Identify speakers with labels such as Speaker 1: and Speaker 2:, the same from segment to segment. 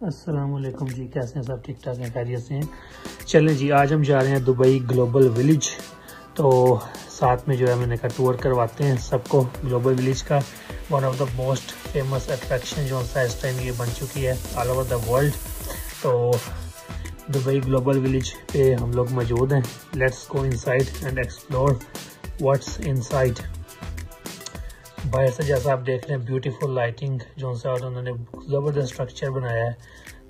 Speaker 1: असलम जी, कैसे हैं सब? ठीक ठाक हैं, खैरियत से हैं। चलें जी, आज हम जा रहे हैं दुबई ग्लोबल विलेज। तो साथ में जो है मैंने कहा टूर करवाते हैं सबको। ग्लोबल विलेज का one of the most famous attraction जो सा इस टाइम ये बन चुकी है ऑल ओवर द वर्ल्ड तो दुबई ग्लोबल विलेज पे हम लोग मौजूद हैं। Let's go inside and explore what's inside बाहर से जैसा आप देख रहे हैं ब्यूटीफुल लाइटिंग जो सा और उन्होंने ज़बरदस्त स्ट्रक्चर बनाया है,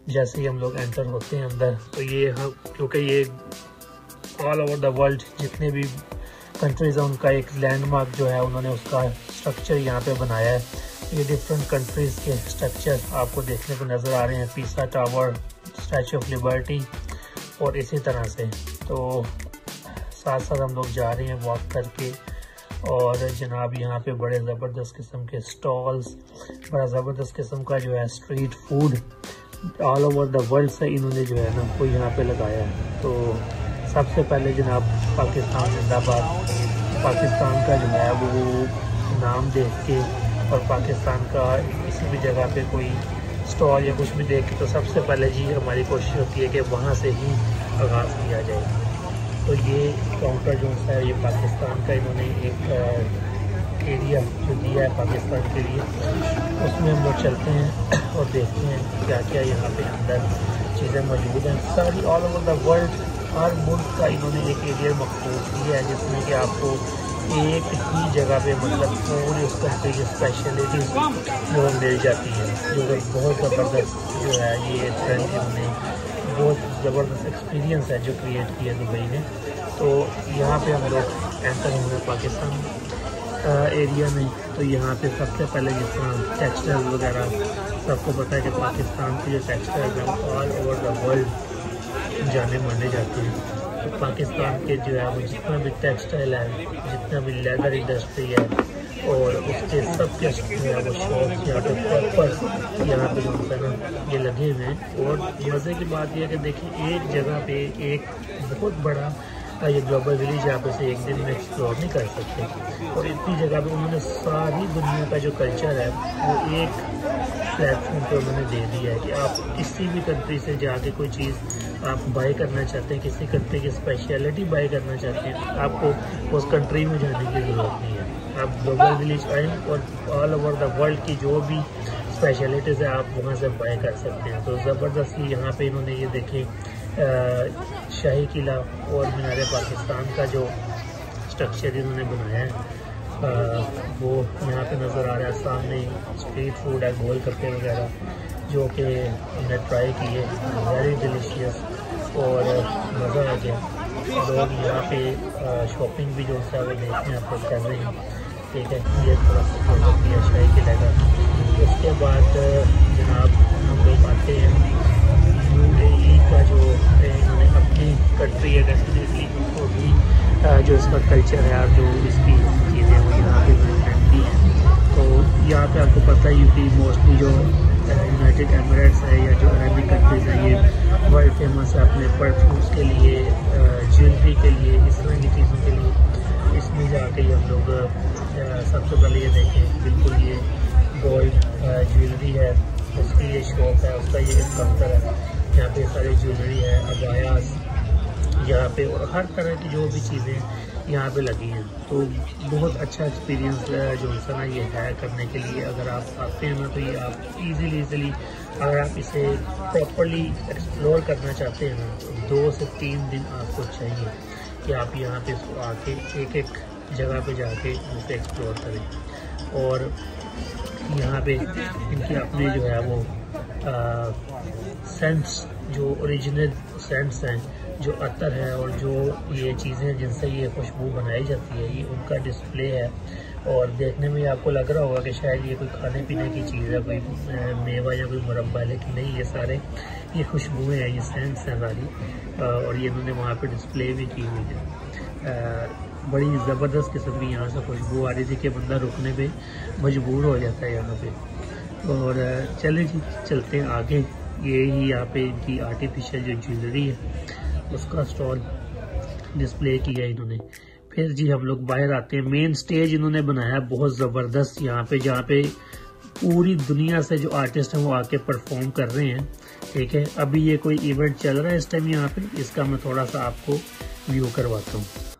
Speaker 1: जैसे ही हम लोग एंटर होते हैं अंदर। तो ये हम क्योंकि ये ऑल ओवर द वर्ल्ड जितने भी कंट्रीज़ हैं, उनका एक लैंडमार्क जो है, उन्होंने उसका स्ट्रक्चर यहाँ पे बनाया है। ये डिफरेंट कंट्रीज़ के स्ट्रक्चर आपको देखने को नज़र आ रहे हैं पीसा टावर स्टैचू ऑफ़ लिबर्टी और इसी तरह से। तो साथ साथ हम लोग जा रहे हैं वॉक करके। और जनाब यहाँ पे बड़े ज़बरदस्त किस्म के स्टॉल्स बड़ा ज़बरदस्त किस्म का जो है street food all over the world से इन्होंने जो है ना वो यहाँ पे लगाया है। तो सबसे पहले जनाब पाकिस्तान जिंदाबाद। पाकिस्तान का जो है वो नाम देख के और पाकिस्तान का किसी भी जगह पे कोई स्टॉल या कुछ भी देख के तो सबसे पहले जी हमारी कोशिश होती है कि वहाँ से ही आगाज़ किया जाए। तो ये काउंटर जो है, ये पाकिस्तान का इन्होंने एक एरिया जो दिया है पाकिस्तान के लिए, उसमें हम लोग चलते हैं और देखते हैं क्या क्या यहाँ पे अंदर चीज़ें मौजूद हैं। सारी ऑल ओवर द वर्ल्ड हर मुल्क का इन्होंने एक एरिया मखसूस किया है, जिसमें कि आपको एक ही जगह पे मतलब पूरी उस कंट्री की स्पेशलिटीज़ जो मिल जाती है, जो बहुत ज़बरदस्त जो है ये ट्रेंड इन्होंने बहुत ज़बरदस्त एक्सपीरियंस है जो क्रिएट किया दुबई ने। तो यहाँ पे हम लोग एंटर हुए पाकिस्तान एरिया में। तो यहाँ पे सबसे पहले जिस तरह टेक्सटाइल वगैरह, सबको पता है कि पाकिस्तान के जो टेक्सटाइल हैं ऑल ओवर द वर्ल्ड जाने माने जाते हैं। तो पाकिस्तान के जो है, वो जितना भी टेक्सटाइल है, जितना भी लेदर इंडस्ट्री है और उसके सब के शॉप यहाँ पे जो है ये लगे हुए हैं। और मज़े की बात यह है कि देखिए, एक जगह पे एक बहुत बड़ा ये ग्लोबल विलेज यहाँ पे से एक दिन में एक्सप्लोर नहीं कर सकते। और इतनी जगह पे उन्होंने सारी दुनिया का जो कल्चर है, वो एक प्लेटफॉर्म पे उन्होंने दे दिया है कि आप किसी भी कंट्री से जाके कोई चीज़ आप बाई करना चाहते हैं किसी कंट्री की स्पेशलिटी बाई करना चाहते हैं आपको उस कंट्री में जाने की ज़रूरत नहीं है। आप ग्लोबल विलेज आए और ऑल ओवर द वर्ल्ड की जो भी स्पेशलिटीज़ है आप वहाँ से बाय कर सकते हैं। तो ज़बरदस्ती यहाँ पे इन्होंने ये देखे शाही किला और मीनार पाकिस्तान का जो स्ट्रक्चर इन्होंने बनाया है आ, वो यहाँ पे नज़र आ रहा है। सामने स्ट्रीट फ़ूड है गोल कप्पे वगैरह। जो कि हमने ट्राई किए। वेरी डिलीशियस और मज़ा आ गया। लोग यहाँ पे शॉपिंग भी जो है वो देखने आप लोग कर रहे हैं। ठीक है, ये थोड़ा सा किया शाही के लगा उसके बाद जनाब, हम लोग आते हैं। यू ए का जो इन्होंने अपनी कंट्री है डेफिनेटली उसको भी जो इसका कल्चर है, और जो इसकी चीज़ें वो यहाँ पे इम्प्लीमेंट हैं। तो यहाँ पे आपको पता है यूपी मोस्टली जो यूनाइटेड एमरेट्स है या जो अरबिक कंट्रीज़ हैं, ये वर्ल्ड फ़ेमस है अपने परफ्यूम्स के लिए ज्वेलरी के लिए, इस तरह की चीज़ों के लिए। इसमें जाके हम लोग सबसे पहले ये देखें, बिल्कुल ये गोल्ड ज्वेलरी है, उसकी ये शॉप है, उसका ये काउंटर है यहाँ पे सारी ज्वेलरी है अबायास यहाँ पे और हर तरह की जो भी चीज़ें यहाँ पे लगी हैं। तो बहुत अच्छा एक्सपीरियंस जो है ना ये है करने के लिए। अगर आप आते हैं ना तो ये आप इजीली इजीली अगर आप इसे प्रॉपरली एक्सप्लोर करना चाहते हैं ना तो दो से तीन दिन आपको चाहिए कि आप यहाँ पे इसको आके एक एक जगह पे जाके इसे एक्सप्लोर करें। और यहाँ पे इनके अपने जो है वो आ, सेंस जो ओरिजिनल सेंस हैं जो अतर है और जो ये चीज़ें जिनसे ये खुशबू बनाई जाती है, ये उनका डिस्प्ले है। और देखने में आपको लग रहा होगा कि शायद ये कोई खाने पीने की चीज़ है, कोई मेवा या कोई मुरब्बा, लेकिन नहीं, ये सारे, ये खुशबुएँ हैं, ये सेंस हैं सारी और ये इन्होंने वहाँ पर डिस्प्ले भी की हुई है। बड़ी ज़बरदस्त किस्म की यहाँ से खुशबू आ रही थी कि बंदा रुकने पे मजबूर हो जाता है यहाँ पे। और चले जी, चलते हैं आगे। ये ही यहाँ पे इनकी आर्टिफिशियल जो ज्वेलरी है उसका स्टॉल डिस्प्ले किया इन्होंने। फिर जी हम लोग बाहर आते हैं। मेन स्टेज इन्होंने बनाया बहुत ज़बरदस्त यहाँ पे, जहाँ पे पूरी दुनिया से जो आर्टिस्ट हैं वो आके परफॉर्म कर रहे हैं। ठीक है? अभी ये कोई इवेंट चल रहा है इस टाइम यहाँ पे? इसका मैं थोड़ा सा आपको व्यू करवाता हूँ।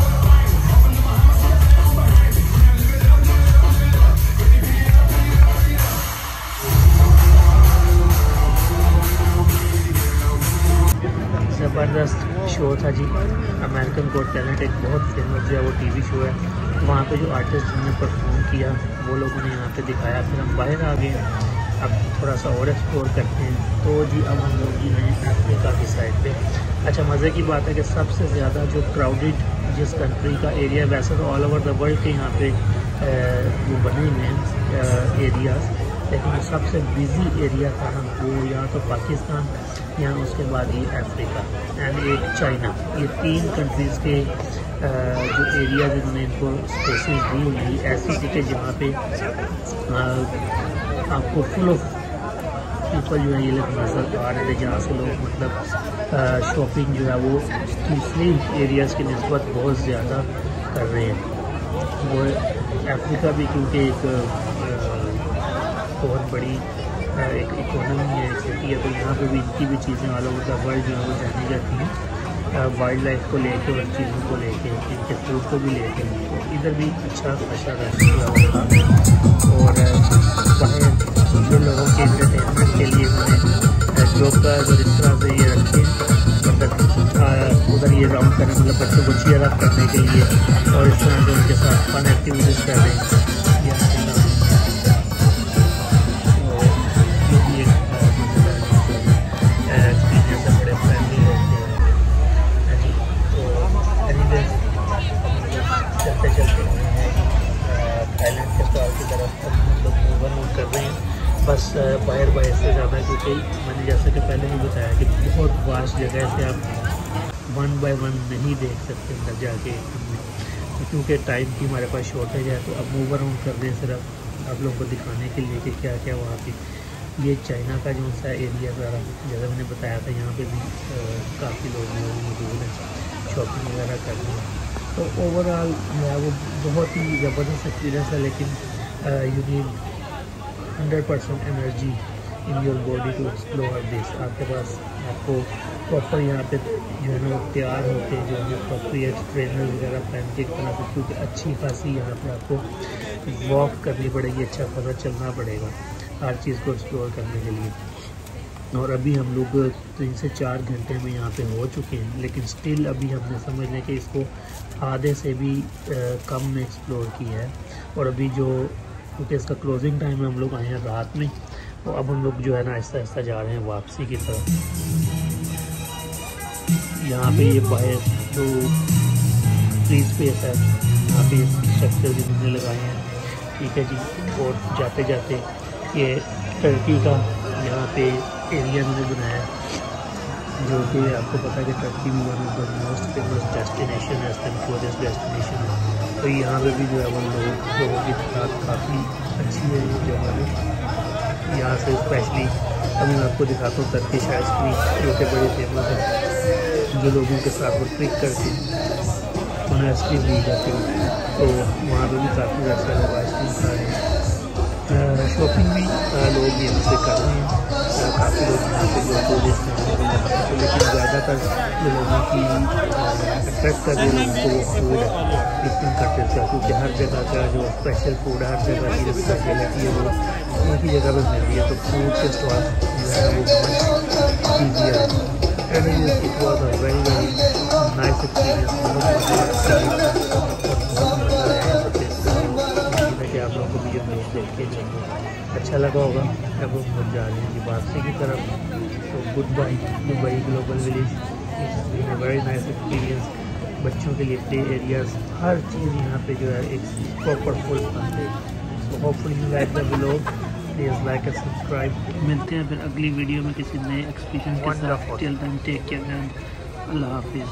Speaker 1: था जी। अमेरिकन गोड टैलेंट एक बहुत फ़ेमस जो है, वो टीवी शो है। वहाँ पे जो आर्टिस्ट जिन्होंने परफॉर्म किया, वो लोगों ने यहाँ पे दिखाया। फिर हम बाहर आ गए। अब थोड़ा सा और एक्सप्लोर करते हैं। तो जी, अब हम लोग जी हैं अफ्रीका की साइड पे। अच्छा मज़े की बात है कि सबसे ज़्यादा जो क्राउडेड जिस कंट्री का एरिया वैसे तो ऑल ओवर द वर्ल्ड के यहाँ पे वो बने हुए हैं एरियाज़ लेकिन सबसे बिज़ी एरिया था वो यहाँ तो पाकिस्तान यहाँ उसके बाद ये अफ्रीका एंड एक चाइना ये तीन कंट्रीज़ के जो एरिया जिन्होंने इनको स्पेसिस दी हुई ऐसी थी जहाँ पे आपको फुल ऑफ़ पीपल जो है, ये लोग नज़र आ रहे थे जहाँ से लोग मतलब शॉपिंग जो है वो दूसरी एरियाज़ की नस्बत बहुत ज़्यादा कर रहे हैं। वो अफ्रीका भी क्योंकि एक बहुत बड़ी एक इकोनॉमी है एक सिटी है तो यहाँ पे भी इनकी भी चीज़ें ऑल ओवर द वर्ल्ड जो है वो जानी जाती हैं। वाइल्ड लाइफ को लेके और चीज़ों को लेके, इनके फ़ूड को भी लेके। तो इधर भी अच्छा अच्छा रहता होगा और वहाँ जो लोगों के इंटरटेनमेंट के लिए उन्होंने जो का इस तरह से ये रखे मतलब उधर ये राउंड करने मतलब बच्चों को चेयर अप करने के लिए और इस तरह से उनके साथ फन एक्टिविटीज़ कर रहे हैं। बस बाहर बाहर से ज़्यादा क्योंकि मैंने जैसे कि पहले भी बताया कि बहुत वास्ट जगह से आप वन बाय वन नहीं देख सकते अंदर जाके। तो क्योंकि टाइम की हमारे पास शॉर्टेज है तो अब मूव अराउंड कर रहे हैं सिर्फ़ आप लोगों को दिखाने के लिए कि क्या क्या वहाँ पे। ये चाइना का जो सा एरिया सारा जैसा मैंने बताया था, यहाँ पे भी काफ़ी लोग मौजूद हैं शॉपिंग वगैरह कर रहे हैं। तो ओवरऑल जो वो बहुत ही ज़बरदस्त एक्सपीरियंस है, लेकिन you need hundred percent energy in your body to explore this. आपके पास आपको प्रॉपर यहाँ पे जो है ना तैयार होते हैं जो है प्रॉपर ट्रेनर वगैरह पहन के तरह से क्योंकि अच्छी खासी यहाँ पे आपको वॉक करनी पड़ेगी अच्छा खासा चलना पड़ेगा हर चीज़ को एक्सप्लोर करने के लिए। और अभी हम लोग तीन से चार घंटे में यहाँ पे हो चुके हैं लेकिन स्टिल अभी हमने समझ लें कि इसको आधे से भी आ, कम में एक्सप्लोर किया है। और अभी जो क्योंकि इसका क्लोजिंग टाइम में हम लोग आए हैं रात में तो अब हम लोग जो है ना आहिस्ता आहिस्ता जा रहे हैं वापसी की तरफ़। यहाँ पे ये बाहर जो फ्री स्पेस है यहाँ पे स्ट्रक्चर भी हमने लगाए हैं। ठीक है जी, और जाते जाते ये टर्की का यहाँ पे एरिया मैंने बनाया जो कि आपको पता है कि टर्की भी one of the most famous destination है डेस्टिनेशन है तो यहाँ पे भी जो है वो लोग लोगों की तादाद काफ़ी अच्छी है ये जगह में यहाँ से स्पेशली अभी मैं आपको दिखाता हूँ टर्किश आइसक्रीम जो कि बड़ी फ़ेमस है, जो लोगों के साथ वो ट्रिक करके उन्हें आइसक्रीम दी जाती है। तो वहाँ पर भी काफ़ी अच्छा लोग आइसक्रीम खा रहे हैं शॉपिंग भी लोग यहाँ से कर रहे हैं। काफ़ी लोग यहाँ पे जो टूरिस्ट हैं लेकिन ज़्यादातर जो लोगों की अट्रैक्ट कर रही है वो फ़ूड है डिफरेंट करते थे क्योंकि हर जगह का जो स्पेशल फ़ूड है हर जगह की स्पेशलिटी है वो एक ही जगह पर मिल रही है। तो फ़ूड के स्वाद जो है वो much easier and it was a very very nice experience कि आप लोगों को वीडियो में देख के अच्छा लगा होगा। है वो जा रही है वापसी की तरफ़ तो goodbye Mumbai global village very nice experience बच्चों के लिए प्ले एरियाज़ हर चीज़ यहाँ पे जो है एक प्रॉपर फुल बनते hopefully you like the blog please like and subscribe मिलते हैं फिर अगली वीडियो में किसी नए एक्सपीरियंस के साथ। टेक केयर एंड अल्लाह हाफिज़